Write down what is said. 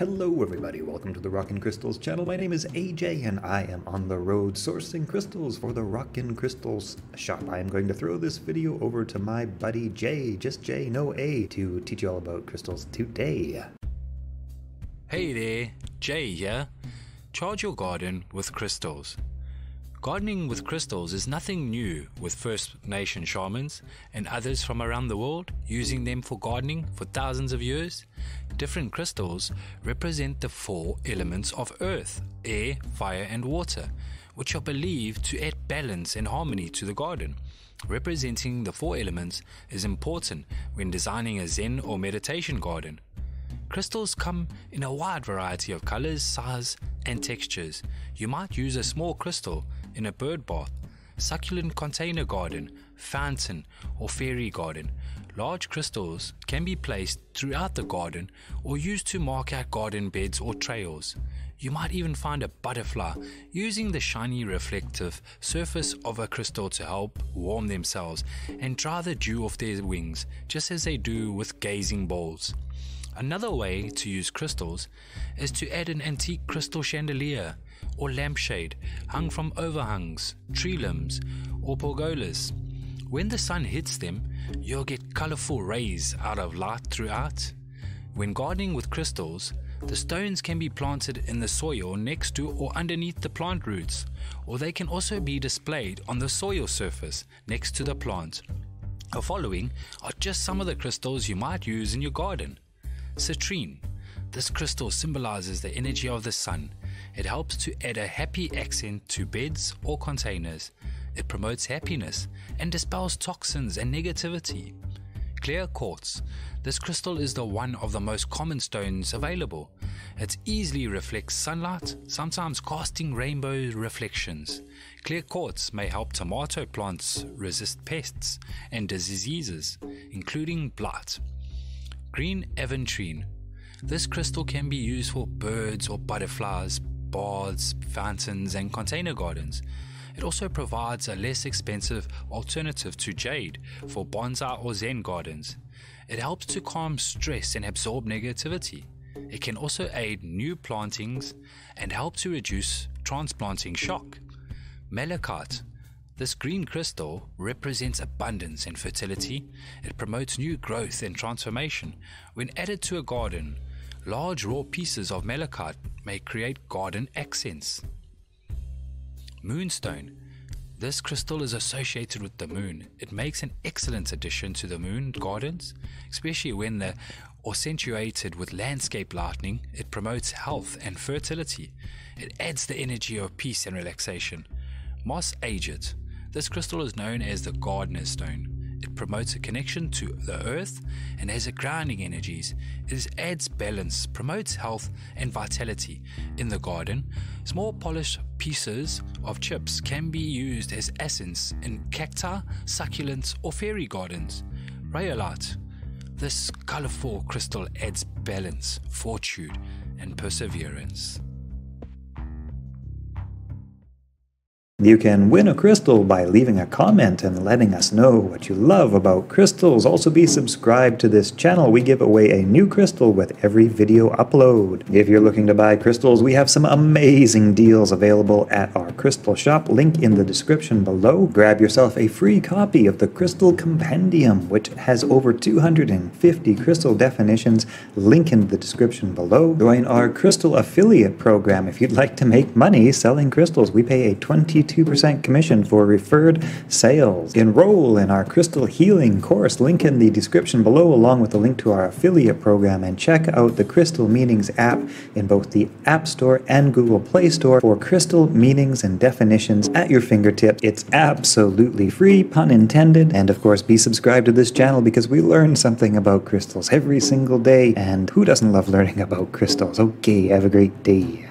Hello everybody, welcome to the Rockin' Crystals channel. My name is AJ and I am on the road sourcing crystals for the Rockin' Crystals shop. I am going to throw this video over to my buddy Jay, just Jay, no A, to teach you all about crystals today. Hey there, Jay here. Charge your garden with crystals. Gardening with crystals is nothing new with First Nation shamans and others from around the world using them for gardening for thousands of years. Different crystals represent the four elements of earth, air, fire, and water, which are believed to add balance and harmony to the garden. Representing the four elements is important when designing a Zen or meditation garden. Crystals come in a wide variety of colors, size, and textures. You might use a small crystal in a bird bath, succulent container garden, fountain, or fairy garden. Large crystals can be placed throughout the garden or used to mark out garden beds or trails. You might even find a butterfly using the shiny reflective surface of a crystal to help warm themselves and dry the dew off their wings, just as they do with gazing balls. Another way to use crystals is to add an antique crystal chandelier or lampshade hung from overhangs, tree limbs, or pergolas. When the sun hits them, you'll get colorful rays out of light throughout. When gardening with crystals, the stones can be planted in the soil next to or underneath the plant roots, or they can also be displayed on the soil surface next to the plant. The following are just some of the crystals you might use in your garden. Citrine. This crystal symbolizes the energy of the sun. It helps to add a happy accent to beds or containers. It promotes happiness and dispels toxins and negativity. Clear quartz. This crystal is the one of the most common stones available. It easily reflects sunlight, sometimes casting rainbow reflections. Clear quartz may help tomato plants resist pests and diseases, including blight. Green aventurine. This crystal can be used for birds or butterflies, baths, fountains, and container gardens. It also provides a less expensive alternative to jade for bonsai or zen gardens. It helps to calm stress and absorb negativity. It can also aid new plantings and help to reduce transplanting shock. Malachite. This green crystal represents abundance and fertility. It promotes new growth and transformation. When added to a garden, large raw pieces of malachite may create garden accents. Moonstone. This crystal is associated with the moon. It makes an excellent addition to the moon gardens, especially when they're accentuated with landscape lighting. It promotes health and fertility. It adds the energy of peace and relaxation. Moss agate. This crystal is known as the gardener's stone. It promotes a connection to the earth and has a grounding energies. It adds balance, promotes health and vitality. In the garden, small polished pieces of chips can be used as essence in cacti, succulents, or fairy gardens. Rhyolite. This colorful crystal adds balance, fortitude, and perseverance. You can win a crystal by leaving a comment and letting us know what you love about crystals. Also be subscribed to this channel. We give away a new crystal with every video upload. If you're looking to buy crystals, we have some amazing deals available at our crystal shop. Link in the description below. Grab yourself a free copy of the Crystal Compendium, which has over 250 crystal definitions. Link in the description below. Join our crystal affiliate program if you'd like to make money selling crystals. We pay a 20 2% commission for referred sales. Enroll in our crystal healing course, link in the description below, along with a link to our affiliate program, and check out the Crystal Meanings app in both the App Store and Google Play Store for crystal meanings and definitions at your fingertips. It's absolutely free, pun intended, and of course, be subscribed to this channel because we learn something about crystals every single day, and who doesn't love learning about crystals? Okay, have a great day.